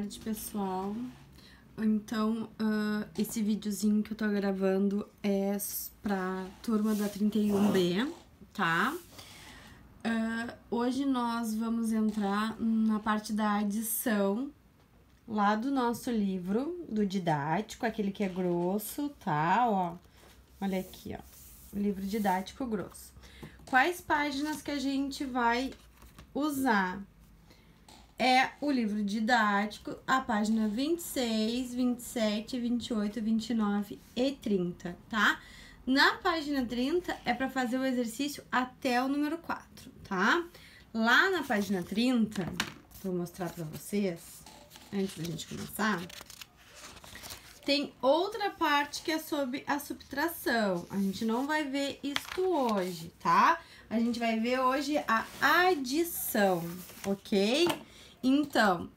tarde, pessoal. Então, uh, esse videozinho que eu tô gravando é pra turma da 31B, tá? Uh, hoje nós vamos entrar na parte da adição lá do nosso livro, do didático, aquele que é grosso, tá? Ó, olha aqui, ó, livro didático grosso. Quais páginas que a gente vai usar? É o livro didático, a página 26, 27, 28, 29 e 30, tá? Na página 30 é para fazer o exercício até o número 4, tá? Lá na página 30, vou mostrar para vocês, antes da gente começar, tem outra parte que é sobre a subtração. A gente não vai ver isto hoje, tá? A gente vai ver hoje a adição, ok? Então,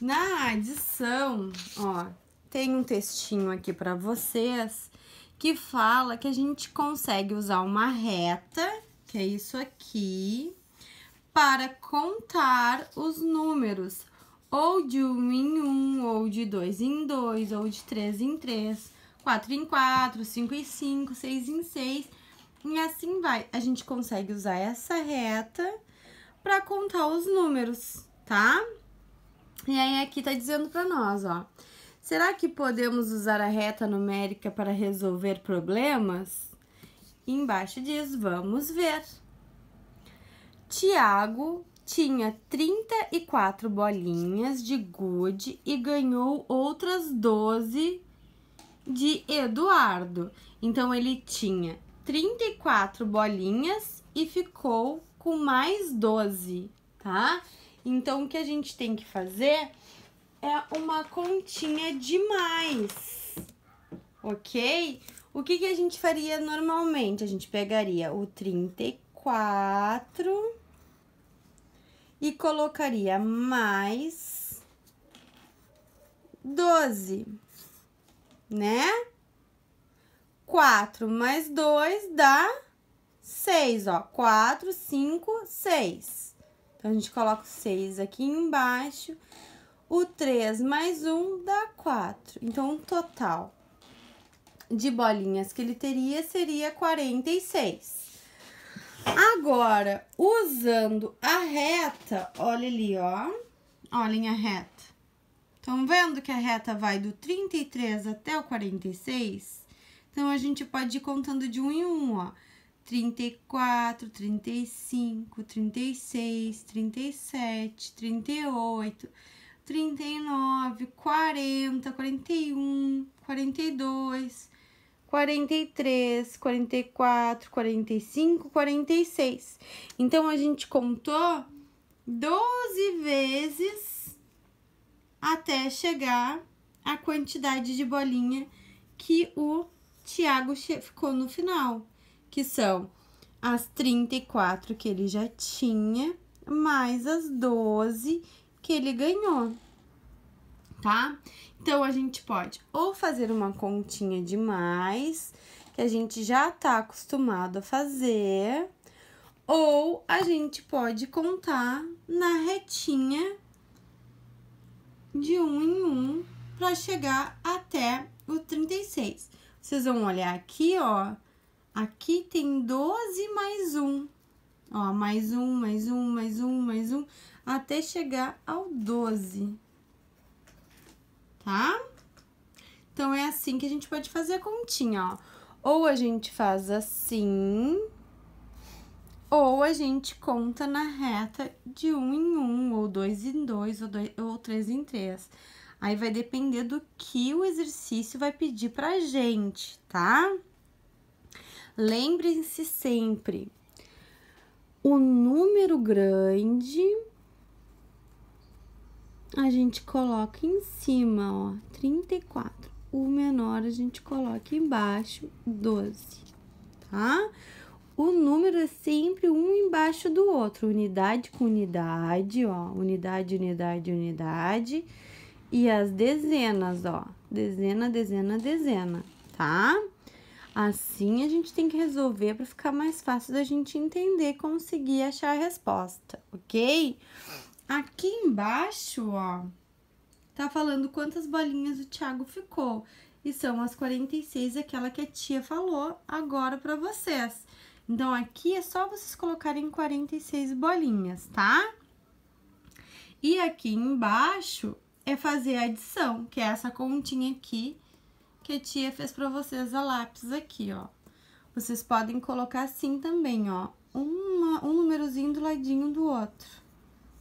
na adição, ó, tem um textinho aqui para vocês que fala que a gente consegue usar uma reta, que é isso aqui, para contar os números, ou de um em um, ou de dois em dois, ou de três em três, quatro em quatro, cinco em cinco, seis em seis, e assim vai. A gente consegue usar essa reta para contar os números, tá? E aí aqui tá dizendo para nós, ó. Será que podemos usar a reta numérica para resolver problemas? embaixo diz, vamos ver. Tiago tinha 34 bolinhas de gude e ganhou outras 12 de Eduardo. Então, ele tinha 34 bolinhas e ficou com mais 12, tá? Então, o que a gente tem que fazer é uma continha de mais, ok? O que, que a gente faria normalmente? A gente pegaria o 34 e colocaria mais 12, né? 4 mais 2 dá 6, ó. 4, 5, 6. Então, a gente coloca o 6 aqui embaixo. O 3 mais 1 dá 4. Então, o total de bolinhas que ele teria seria 46. Agora, usando a reta, olha ali, ó. Olhem a reta. Estão vendo que a reta vai do 33 até o 46? Então, a gente pode ir contando de um em um, ó. 34, 35, 36, 37, 38, 39, 40, 41, 42, 43, 44, 45, 46. Então, a gente contou 12 vezes até chegar a quantidade de bolinha que o Tiago ficou no final que são as 34 que ele já tinha, mais as 12 que ele ganhou, tá? Então, a gente pode ou fazer uma continha de mais, que a gente já tá acostumado a fazer, ou a gente pode contar na retinha de um em um para chegar até o 36. Vocês vão olhar aqui, ó, Aqui tem 12 mais um. Ó, mais um, mais um, mais um, mais um, até chegar ao 12. Tá? Então, é assim que a gente pode fazer a continha, ó. Ou a gente faz assim, ou a gente conta na reta de um em um, ou dois em dois, ou, dois, ou três em três. Aí vai depender do que o exercício vai pedir pra gente, tá? Lembrem-se sempre, o número grande a gente coloca em cima, ó, 34. O menor a gente coloca embaixo, 12, tá? O número é sempre um embaixo do outro, unidade com unidade, ó, unidade, unidade, unidade. E as dezenas, ó, dezena, dezena, dezena, tá? Assim a gente tem que resolver para ficar mais fácil da gente entender conseguir achar a resposta, ok? aqui embaixo, ó, tá falando quantas bolinhas o Thiago ficou. E são as 46, aquela que a tia falou agora pra vocês. Então, aqui é só vocês colocarem 46 bolinhas, tá? E aqui embaixo é fazer a adição, que é essa continha aqui que a tia fez pra vocês a lápis aqui, ó. Vocês podem colocar assim também, ó, uma, um númerozinho do ladinho do outro,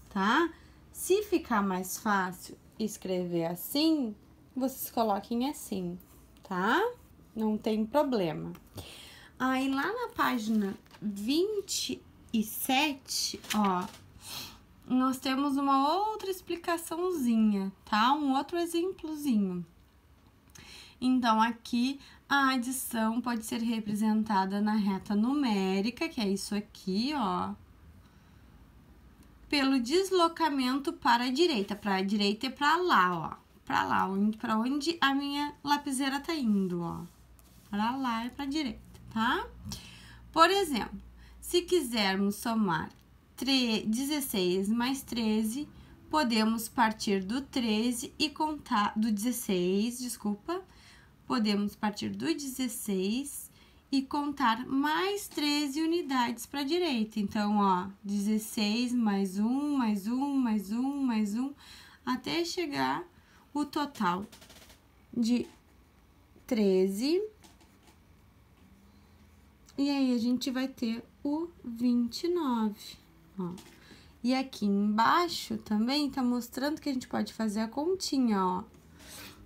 tá? Se ficar mais fácil escrever assim, vocês coloquem assim, tá? Não tem problema. Aí, lá na página 27, ó, nós temos uma outra explicaçãozinha, tá? Um outro exemplozinho. Então, aqui a adição pode ser representada na reta numérica, que é isso aqui, ó. Pelo deslocamento para a direita. Para a direita e para lá, ó. Para lá, para onde a minha lapiseira tá indo, ó. Para lá e para direita, tá? Por exemplo, se quisermos somar 16 mais 13, podemos partir do 13 e contar do 16, desculpa, podemos partir do 16 e contar mais 13 unidades para a direita. Então, ó, 16 mais 1, mais 1, mais 1, mais 1, até chegar o total de 13. E aí, a gente vai ter o 29, ó. E aqui embaixo também tá mostrando que a gente pode fazer a continha, ó.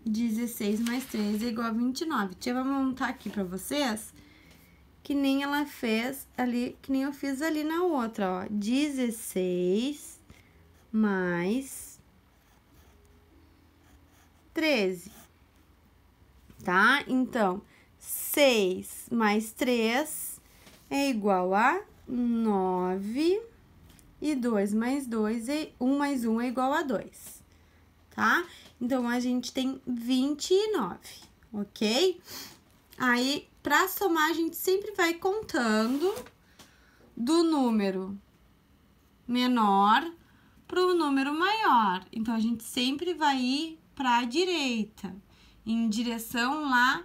16 mais 13 é igual a 29. Tia vai montar aqui pra vocês, que nem ela fez ali, que nem eu fiz ali na outra, ó. 16 mais 13, tá? Então, 6 mais 3 é igual a 9 e 2 mais 2, e 1 mais 1 é igual a 2, tá? Então, a gente tem 29, ok? Aí, para somar, a gente sempre vai contando do número menor para o número maior. Então, a gente sempre vai ir para a direita, em direção lá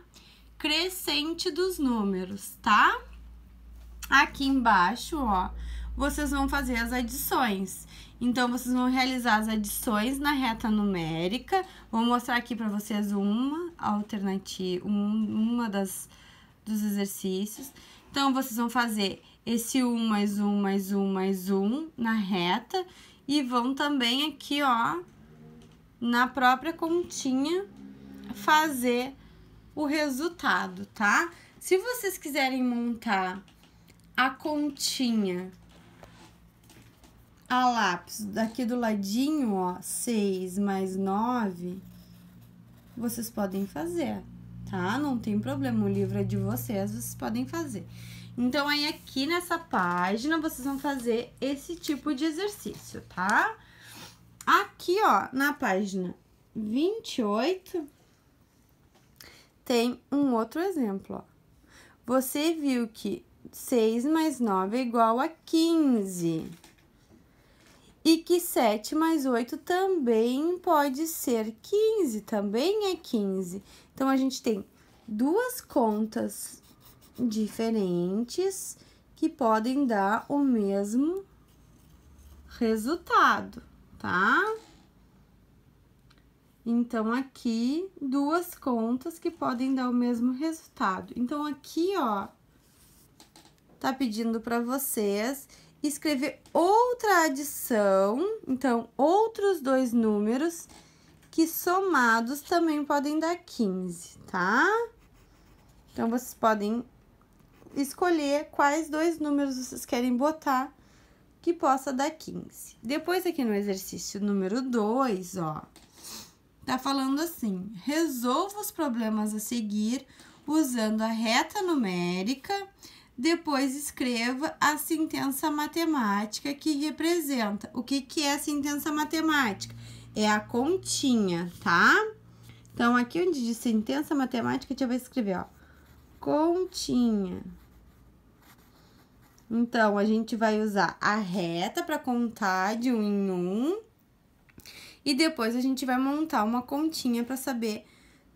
crescente dos números, tá? Aqui embaixo, ó, vocês vão fazer as adições. Então, vocês vão realizar as adições na reta numérica. Vou mostrar aqui para vocês uma alternativa, um, uma das dos exercícios. Então, vocês vão fazer esse 1 mais 1 mais 1 mais 1 na reta e vão também aqui, ó, na própria continha fazer o resultado, tá? Se vocês quiserem montar a continha a lápis daqui do ladinho, ó, 6 mais 9, vocês podem fazer, tá? Não tem problema, o livro é de vocês, vocês podem fazer. Então, aí aqui nessa página, vocês vão fazer esse tipo de exercício, tá? Aqui, ó, na página 28, tem um outro exemplo, ó. Você viu que 6 mais 9 é igual a 15 e que 7 mais 8 também pode ser 15, também é 15. Então, a gente tem duas contas diferentes que podem dar o mesmo resultado, tá? Então, aqui, duas contas que podem dar o mesmo resultado. Então, aqui, ó, tá pedindo para vocês escrever outra adição, então, outros dois números que somados também podem dar 15, tá? Então, vocês podem escolher quais dois números vocês querem botar que possa dar 15. Depois, aqui no exercício número 2, ó, tá falando assim: resolva os problemas a seguir usando a reta numérica depois escreva a sentença matemática que representa. O que, que é a sentença matemática? É a continha, tá? Então, aqui onde diz sentença matemática, a gente vai escrever, ó, continha. Então, a gente vai usar a reta para contar de um em um e depois a gente vai montar uma continha para saber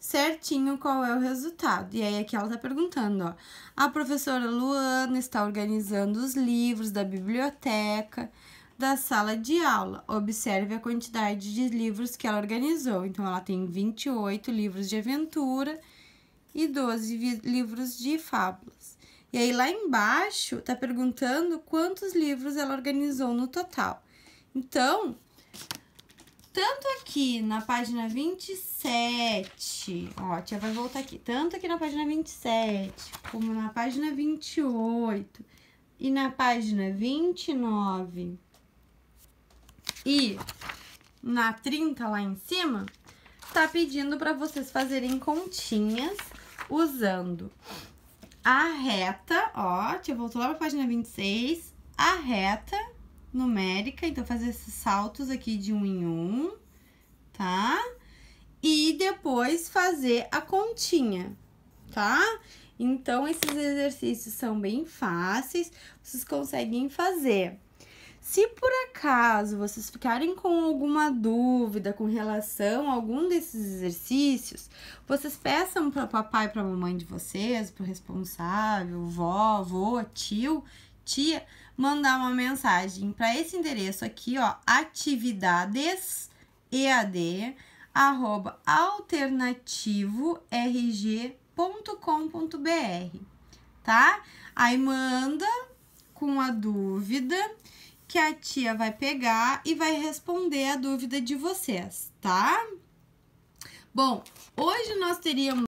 certinho qual é o resultado. E aí aqui ela tá perguntando, ó. A professora Luana está organizando os livros da biblioteca da sala de aula. Observe a quantidade de livros que ela organizou. Então ela tem 28 livros de aventura e 12 livros de fábulas. E aí lá embaixo tá perguntando quantos livros ela organizou no total. Então, tanto aqui na página 27, ó, a tia vai voltar aqui, tanto aqui na página 27, como na página 28 e na página 29 e na 30 lá em cima, tá pedindo para vocês fazerem continhas usando a reta, ó, tia voltou lá pra página 26, a reta numérica, então fazer esses saltos aqui de um em um, tá? E depois fazer a continha, tá? Então, esses exercícios são bem fáceis, vocês conseguem fazer. Se por acaso vocês ficarem com alguma dúvida com relação a algum desses exercícios, vocês peçam para o papai e para a mamãe de vocês, para o responsável, vó, avô, tio, tia, mandar uma mensagem para esse endereço aqui, ó, atividades ead arroba tá? Aí manda com a dúvida que a tia vai pegar e vai responder a dúvida de vocês, tá? Bom, hoje nós teríamos